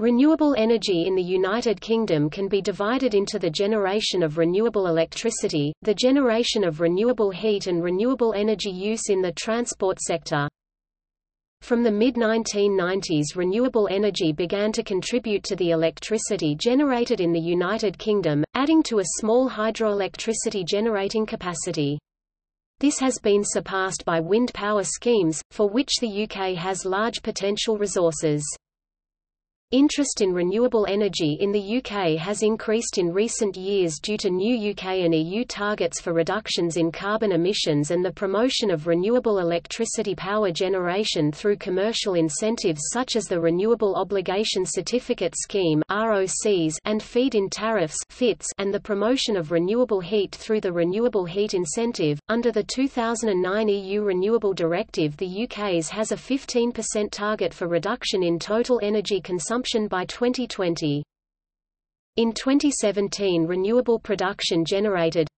Renewable energy in the United Kingdom can be divided into the generation of renewable electricity, the generation of renewable heat and renewable energy use in the transport sector. From the mid-1990s renewable energy began to contribute to the electricity generated in the United Kingdom, adding to a small hydroelectricity generating capacity. This has been surpassed by wind power schemes, for which the UK has large potential resources. Interest in renewable energy in the UK has increased in recent years due to new UK and EU targets for reductions in carbon emissions and the promotion of renewable electricity power generation through commercial incentives such as the Renewable Obligation Certificate Scheme and feed-in tariffs and the promotion of renewable heat through the Renewable Heat Incentive. Under the 2009 EU Renewable Directive the UK's has a 15% target for reduction in total energy consumption consumption by 2020. In 2017 renewable production generated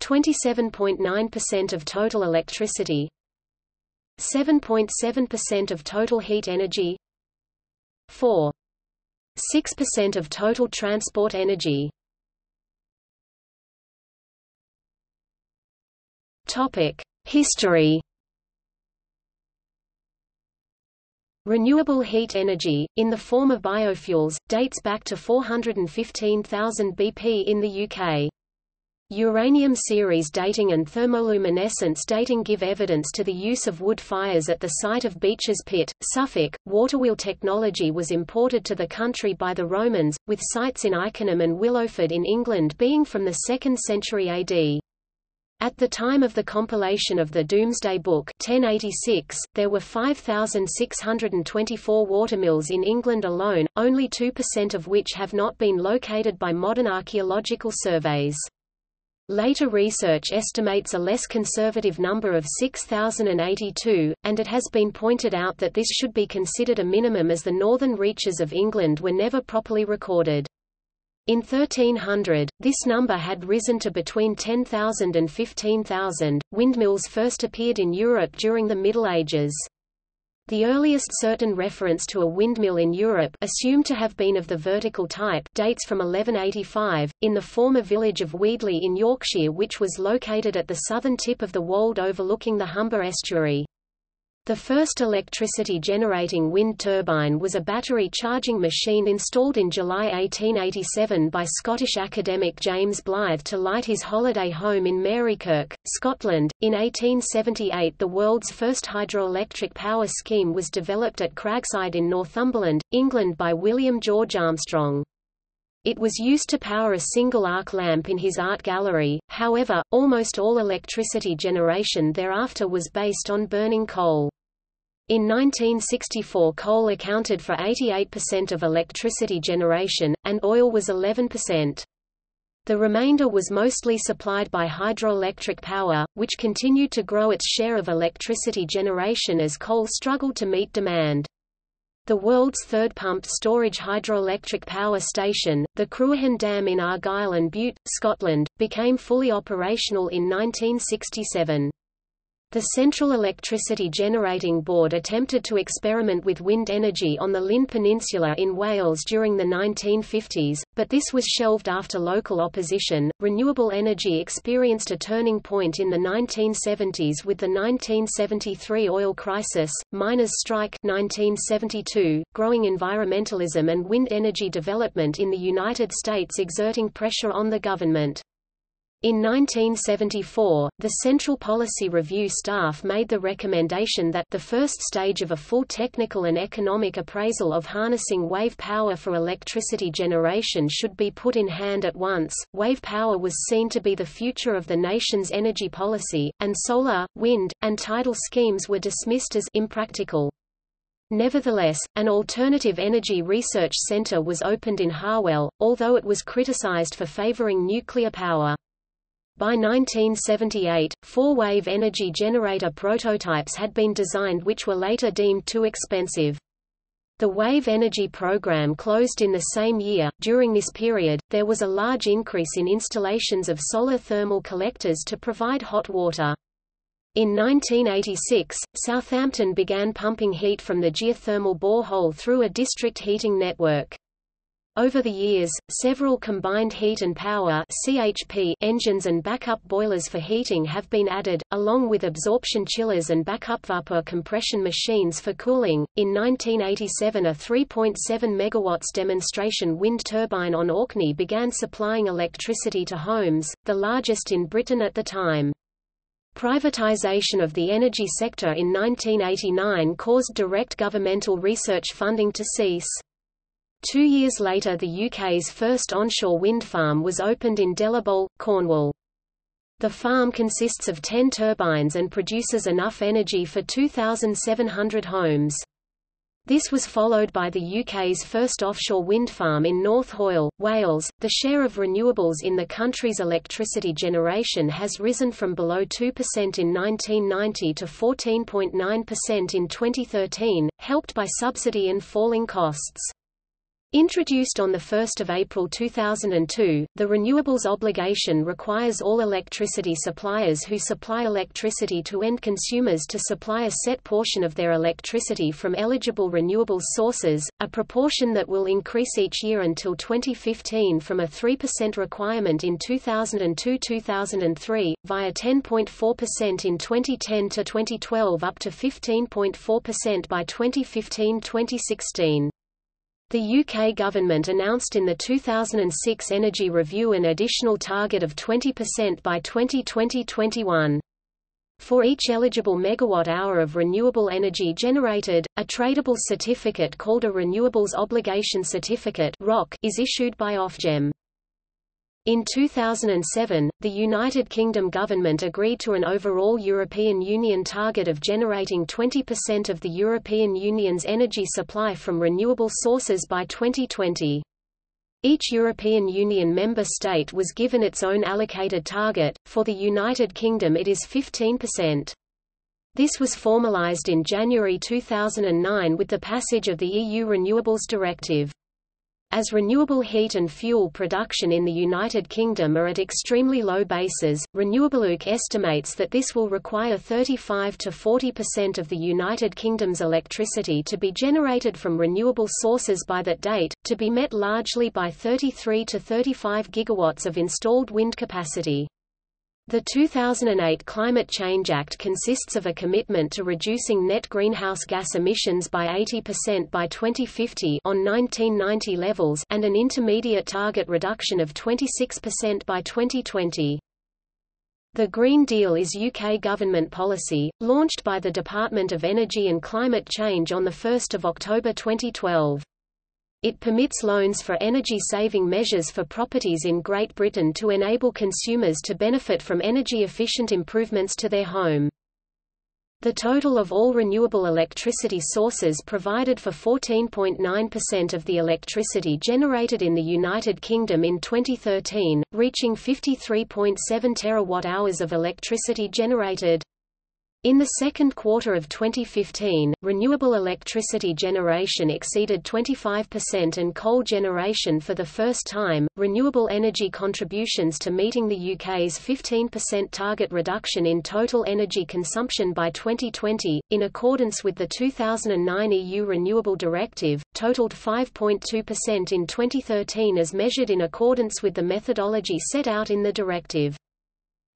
27.9% of total electricity 7.7% of total heat energy 4.6% of total transport energy Topic: History Renewable heat energy, in the form of biofuels, dates back to 415,000 BP in the UK. Uranium series dating and thermoluminescence dating give evidence to the use of wood fires at the site of Beeches Pit, Suffolk. Waterwheel technology was imported to the country by the Romans, with sites in Ickenham and Willowford in England being from the 2nd century AD. At the time of the compilation of the Domesday Book 1086, there were 5,624 watermills in England alone, only 2% of which have not been located by modern archaeological surveys. Later research estimates a less conservative number of 6,082, and it has been pointed out that this should be considered a minimum as the northern reaches of England were never properly recorded. In 1300, this number had risen to between 10,000 and 15,000. Windmills first appeared in Europe during the Middle Ages. The earliest certain reference to a windmill in Europe assumed to have been of the vertical type dates from 1185, in the former village of Weedley in Yorkshire which was located at the southern tip of the wold overlooking the Humber estuary. The first electricity-generating wind turbine was a battery charging machine installed in July 1887 by Scottish academic James Blyth to light his holiday home in Marykirk, Scotland. In 1878 the world's first hydroelectric power scheme was developed at Cragside in Northumberland, England by William George Armstrong. It was used to power a single arc lamp in his art gallery, however, almost all electricity generation thereafter was based on burning coal. In 1964 coal accounted for 88% of electricity generation, and oil was 11%. The remainder was mostly supplied by hydroelectric power, which continued to grow its share of electricity generation as coal struggled to meet demand. The world's third pumped storage hydroelectric power station, the Cruachan Dam in Argyll and Bute, Scotland, became fully operational in 1967. The Central Electricity Generating Board attempted to experiment with wind energy on the Llyn Peninsula in Wales during the 1950s, but this was shelved after local opposition. Renewable energy experienced a turning point in the 1970s with the 1973 oil crisis, miners' strike 1972, growing environmentalism and wind energy development in the United States exerting pressure on the government. In 1974, the Central Policy Review staff made the recommendation that the first stage of a full technical and economic appraisal of harnessing wave power for electricity generation should be put in hand at once. Wave power was seen to be the future of the nation's energy policy, and solar, wind, and tidal schemes were dismissed as impractical. Nevertheless, an alternative energy research center was opened in Harwell, although it was criticized for favoring nuclear power. By 1978, four-wave energy generator prototypes had been designed which were later deemed too expensive. The wave energy program closed in the same year. During this period, there was a large increase in installations of solar thermal collectors to provide hot water. In 1986, Southampton began pumping heat from the geothermal borehole through a district heating network. Over the years, several combined heat and power (CHP) engines and backup boilers for heating have been added, along with absorption chillers and backup vapor compression machines for cooling. In 1987, a 3.7 MW demonstration wind turbine on Orkney began supplying electricity to homes, the largest in Britain at the time. Privatisation of the energy sector in 1989 caused direct governmental research funding to cease. Two years later the UK's first onshore wind farm was opened in Delabole, Cornwall. The farm consists of 10 turbines and produces enough energy for 2,700 homes. This was followed by the UK's first offshore wind farm in North Hoyle, Wales. The share of renewables in the country's electricity generation has risen from below 2% in 1990 to 14.9% in 2013, helped by subsidy and falling costs. Introduced on 1 April 2002, the renewables obligation requires all electricity suppliers who supply electricity to end consumers to supply a set portion of their electricity from eligible renewables sources, a proportion that will increase each year until 2015 from a 3% requirement in 2002-2003, via 10.4% in 2010 to 2012 up to 15.4% by 2015-2016. The UK government announced in the 2006 Energy Review an additional target of 20% by 2020-21. For each eligible megawatt-hour of renewable energy generated, a tradable certificate called a Renewables Obligation Certificate is issued by Ofgem. In 2007, the United Kingdom government agreed to an overall European Union target of generating 20% of the European Union's energy supply from renewable sources by 2020. Each European Union member state was given its own allocated target, for the United Kingdom it is 15%. This was formalised in January 2009 with the passage of the EU Renewables Directive. As renewable heat and fuel production in the United Kingdom are at extremely low bases, RenewableUK estimates that this will require 35 to 40% of the United Kingdom's electricity to be generated from renewable sources by that date, to be met largely by 33 to 35 gigawatts of installed wind capacity. The 2008 Climate Change Act consists of a commitment to reducing net greenhouse gas emissions by 80% by 2050 on 1990 levels and an intermediate target reduction of 26% by 2020. The Green Deal is UK government policy, launched by the Department of Energy and Climate Change on 1 October 2012. It permits loans for energy-saving measures for properties in Great Britain to enable consumers to benefit from energy-efficient improvements to their home. The total of all renewable electricity sources provided for 14.9% of the electricity generated in the United Kingdom in 2013, reaching 53.7 terawatt-hours of electricity generated. In the second quarter of 2015, renewable electricity generation exceeded 25% and coal generation for the first time. Renewable energy contributions to meeting the UK's 15% target reduction in total energy consumption by 2020, in accordance with the 2009 EU Renewable Directive, totaled 5.2% in 2013 as measured in accordance with the methodology set out in the directive.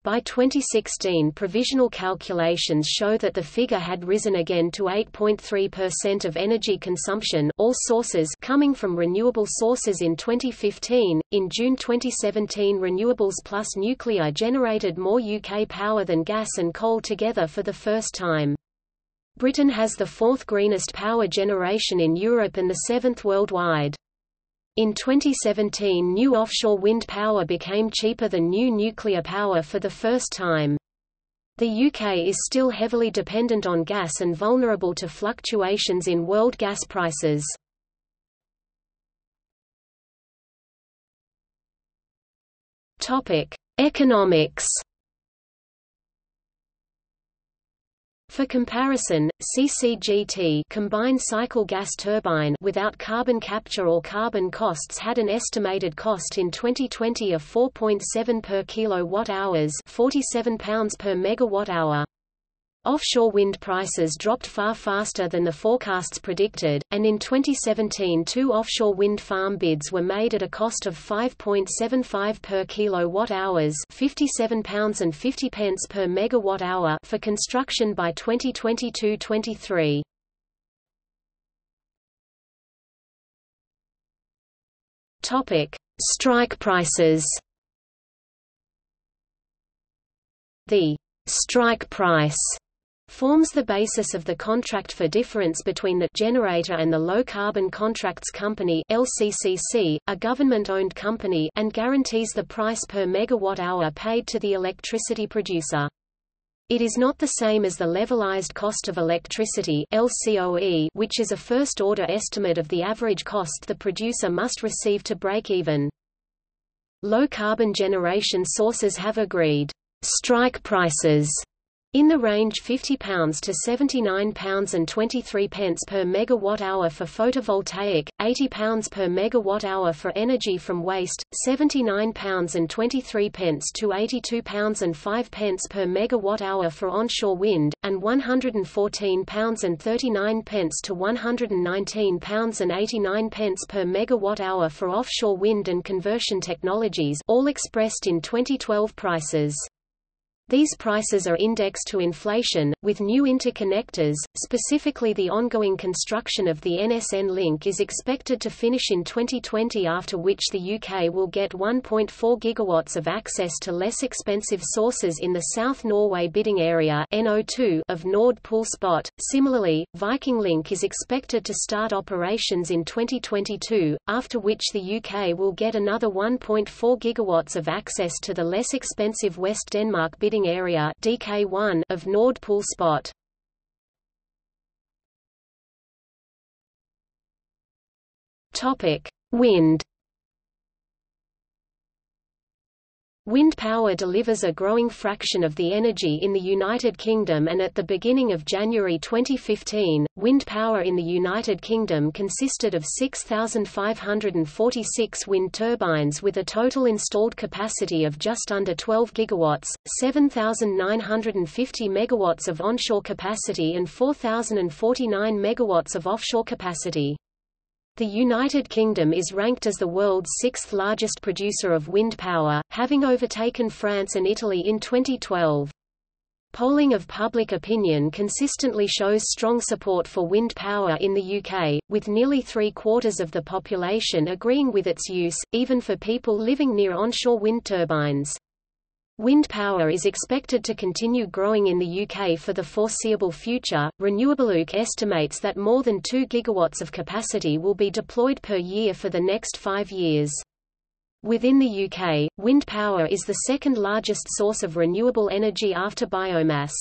By 2016 provisional calculations show that the figure had risen again to 8.3% of energy consumption all sources coming from renewable sources in 2015. In June 2017 renewables plus nuclear generated more UK power than gas and coal together for the first time. Britain has the fourth greenest power generation in Europe and the seventh worldwide. In 2017 new offshore wind power became cheaper than new nuclear power for the first time. The UK is still heavily dependent on gas and vulnerable to fluctuations in world gas prices. Economics For comparison, CCGT combined cycle gas turbine without carbon capture or carbon costs had an estimated cost in 2020 of 4.7 per kilowatt hours, 47 pounds per megawatt hour. Offshore wind prices dropped far faster than the forecasts predicted, and in 2017 two offshore wind farm bids were made at a cost of 5.75 per kilowatt-hours £57 and 50 pence per megawatt-hour for construction by 2022-23. Topic: Strike prices. The strike price forms the basis of the contract for difference between the generator and the Low Carbon Contracts Company LCCC, a government-owned company and guarantees the price per megawatt-hour paid to the electricity producer. It is not the same as the levelized cost of electricity LCOE, which is a first-order estimate of the average cost the producer must receive to break even. Low-carbon generation sources have agreed strike prices in the range £50 to £79 and 23 pence per megawatt-hour for photovoltaic, £80 per megawatt-hour for energy from waste, £79 and 23 pence to £82 and 5 pence per megawatt-hour for onshore wind, and £114 and 39 pence to £119 and 89 pence per megawatt-hour for offshore wind and conversion technologies all expressed in 2012 prices. These prices are indexed to inflation, with new interconnectors, specifically the ongoing construction of the NSN link is expected to finish in 2020 after which the UK will get 1.4 gigawatts of access to less expensive sources in the South Norway bidding area NO2 of Nord Pool Spot. Similarly, Viking Link is expected to start operations in 2022, after which the UK will get another 1.4 gigawatts of access to the less expensive West Denmark bidding area DK1 of Nord Pool Spot. Topic: Wind Wind power delivers a growing fraction of the energy in the United Kingdom and at the beginning of January 2015, wind power in the United Kingdom consisted of 6,546 wind turbines with a total installed capacity of just under 12 gigawatts, 7,950 megawatts of onshore capacity and 4,049 megawatts of offshore capacity. The United Kingdom is ranked as the world's sixth largest producer of wind power, having overtaken France and Italy in 2012. Polling of public opinion consistently shows strong support for wind power in the UK, with nearly three-quarters of the population agreeing with its use, even for people living near onshore wind turbines. Wind power is expected to continue growing in the UK for the foreseeable future. RenewableUK estimates that more than 2 gigawatts of capacity will be deployed per year for the next five years. Within the UK, wind power is the second largest source of renewable energy after biomass.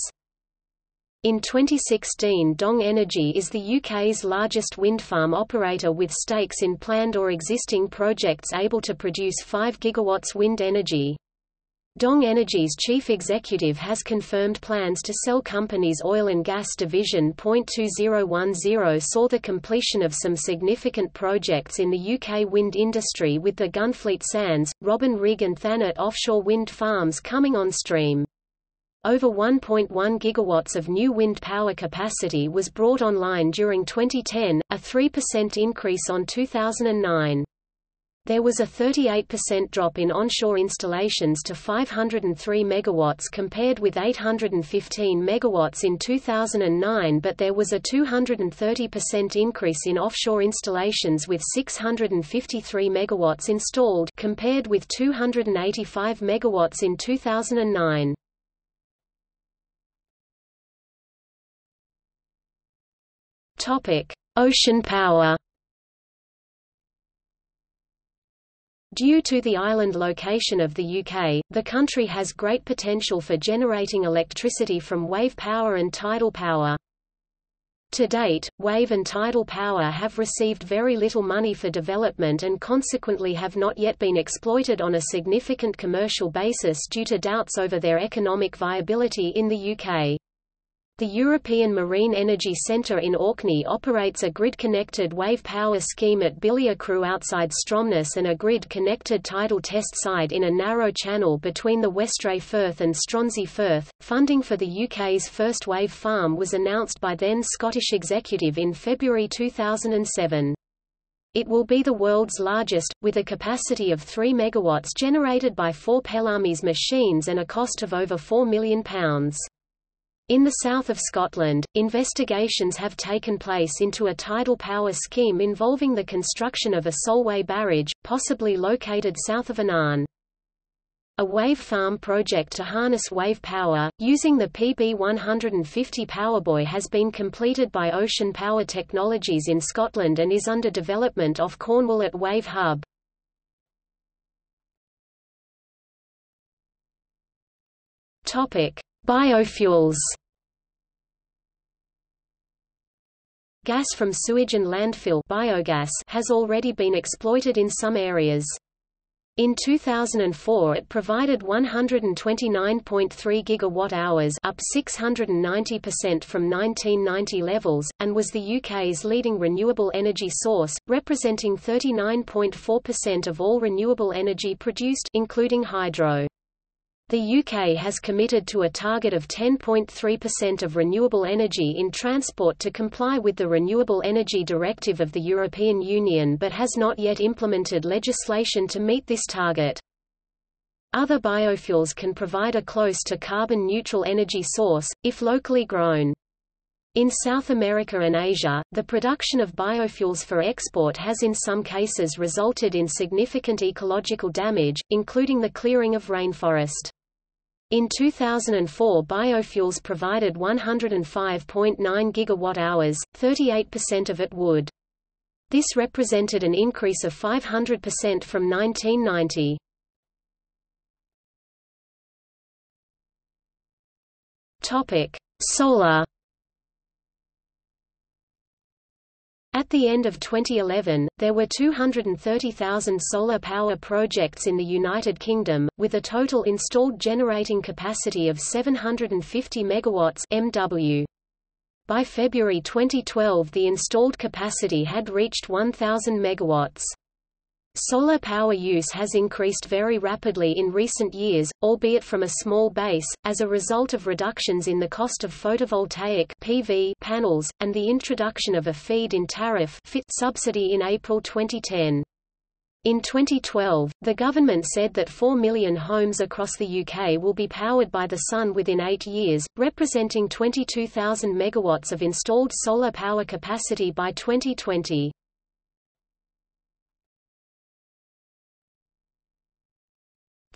In 2016 Dong Energy is the UK's largest wind farm operator with stakes in planned or existing projects able to produce 5 gigawatts wind energy. Dong Energy's chief executive has confirmed plans to sell company's oil and gas division. 2010 saw the completion of some significant projects in the UK wind industry with the Gunfleet Sands, Robin Rig, and Thanet offshore wind farms coming on stream. Over 1.1 gigawatts of new wind power capacity was brought online during 2010, a 3% increase on 2009. There was a 38% drop in onshore installations to 503 megawatts compared with 815 megawatts in 2009 but there was a 230% increase in offshore installations with 653 megawatts installed compared with 285 megawatts in 2009. Topic: Ocean power Due to the island location of the UK, the country has great potential for generating electricity from wave power and tidal power. To date, wave and tidal power have received very little money for development and consequently have not yet been exploited on a significant commercial basis due to doubts over their economic viability in the UK. The European Marine Energy Centre in Orkney operates a grid-connected wave power scheme at Billia Croo outside Stromness and a grid-connected tidal test site in a narrow channel between the Westray Firth and Stronsay Firth. Funding for the UK's first wave farm was announced by then Scottish Executive in February 2007. It will be the world's largest, with a capacity of 3 MW generated by four Pelamis machines and a cost of over £4 million. In the south of Scotland, investigations have taken place into a tidal power scheme involving the construction of a Solway barrage, possibly located south of Annan. A wave farm project to harness wave power, using the PB150 PowerBuoy has been completed by Ocean Power Technologies in Scotland and is under development off Cornwall at Wave Hub. Biofuels Gas from sewage and landfill biogas has already been exploited in some areas. In 2004 it provided 129.3 gigawatt-hours up 690% from 1990 levels, and was the UK's leading renewable energy source, representing 39.4% of all renewable energy produced including hydro. The UK has committed to a target of 10.3% of renewable energy in transport to comply with the Renewable Energy Directive of the European Union but has not yet implemented legislation to meet this target. Other biofuels can provide a close to carbon-neutral energy source, if locally grown. In South America and Asia, the production of biofuels for export has in some cases resulted in significant ecological damage, including the clearing of rainforest. In 2004 biofuels provided 105.9 gigawatt-hours, 38% of it wood. This represented an increase of 500% from 1990. Topic: Solar At the end of 2011, there were 230,000 solar power projects in the United Kingdom, with a total installed generating capacity of 750 MW MW. By February 2012 the installed capacity had reached 1,000 MW. Solar power use has increased very rapidly in recent years, albeit from a small base, as a result of reductions in the cost of photovoltaic PV panels, and the introduction of a feed-in tariff subsidy in April 2010. In 2012, the government said that 4 million homes across the UK will be powered by the sun within eight years, representing 22,000 megawatts of installed solar power capacity by 2020.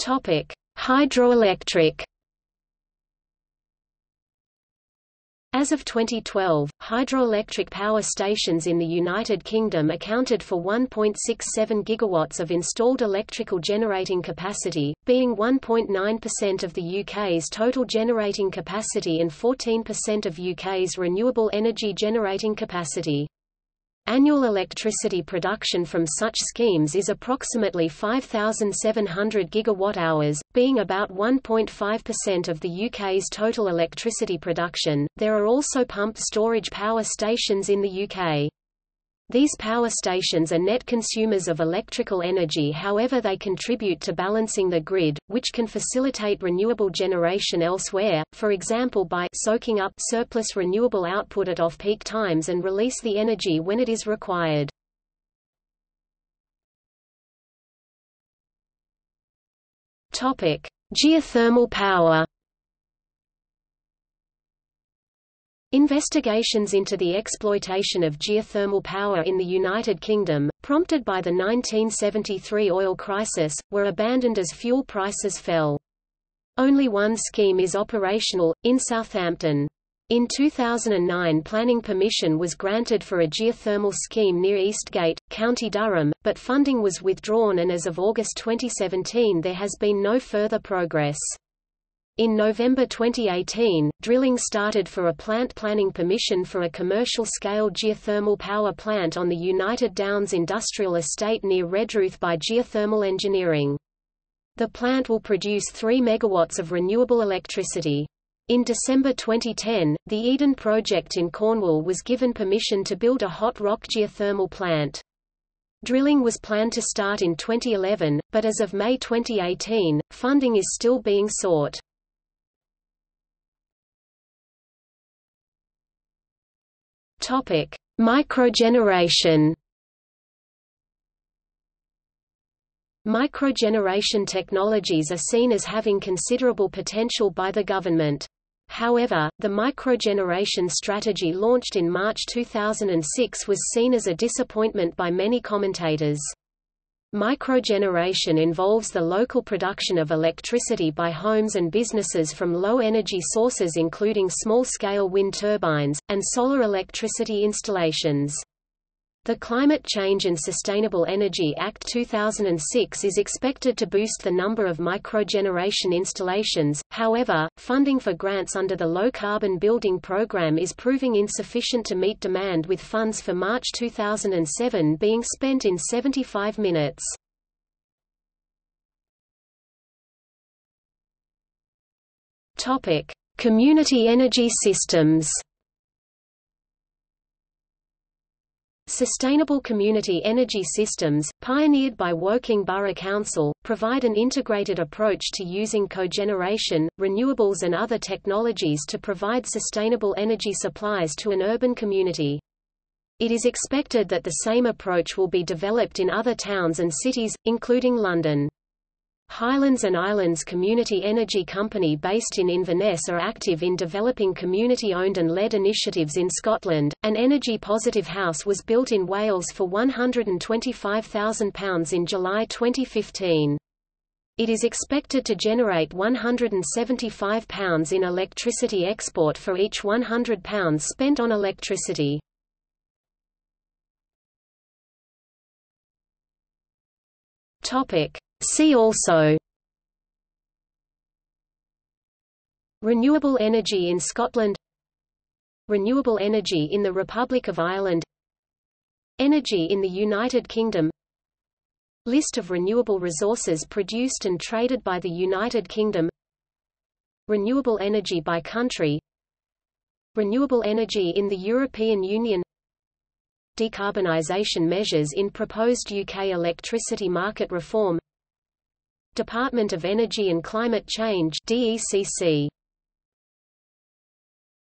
Topic: Hydroelectric. As of 2012, hydroelectric power stations in the United Kingdom accounted for 1.67 gigawatts of installed electrical generating capacity, being 1.9% of the UK's total generating capacity and 14% of UK's renewable energy generating capacity. Annual electricity production from such schemes is approximately 5,700 gigawatt-hours, being about 1.5% of the UK's total electricity production. There are also pumped storage power stations in the UK. These power stations are net consumers of electrical energy however they contribute to balancing the grid, which can facilitate renewable generation elsewhere, for example by soaking up surplus renewable output at off-peak times and release the energy when it is required. Geothermal power Investigations into the exploitation of geothermal power in the United Kingdom, prompted by the 1973 oil crisis, were abandoned as fuel prices fell. Only one scheme is operational, in Southampton. In 2009 planning permission was granted for a geothermal scheme near Eastgate, County Durham, but funding was withdrawn and as of August 2017 there has been no further progress. In November 2018, drilling started for a plant planning permission for a commercial-scale geothermal power plant on the United Downs Industrial Estate near Redruth by Geothermal Engineering. The plant will produce 3 megawatts of renewable electricity. In December 2010, the Eden project in Cornwall was given permission to build a hot rock geothermal plant. Drilling was planned to start in 2011, but as of May 2018, funding is still being sought. Topic: Microgeneration. Microgeneration technologies are seen as having considerable potential by the government. However, the microgeneration strategy launched in March 2006 was seen as a disappointment by many commentators. Microgeneration involves the local production of electricity by homes and businesses from low-energy sources including small-scale wind turbines, and solar electricity installations. The Climate Change and Sustainable Energy Act 2006 is expected to boost the number of microgeneration installations, however, funding for grants under the Low Carbon Building Program is proving insufficient to meet demand with funds for March 2007 being spent in 75 minutes. Community energy systems Sustainable community energy systems, pioneered by Woking Borough Council, provide an integrated approach to using cogeneration, renewables and other technologies to provide sustainable energy supplies to an urban community. It is expected that the same approach will be developed in other towns and cities, including London. Highlands and Islands Community Energy Company based in Inverness are active in developing community-owned and led initiatives in Scotland. An energy-positive house was built in Wales for £125,000 in July 2015. It is expected to generate £175 in electricity export for each £100 spent on electricity. Topic: See also Renewable energy in Scotland Renewable energy in the Republic of Ireland Energy in the United Kingdom List of renewable resources produced and traded by the United Kingdom Renewable energy by country Renewable energy in the European Union Decarbonisation measures in proposed UK electricity market reform Department of Energy and Climate Change DECC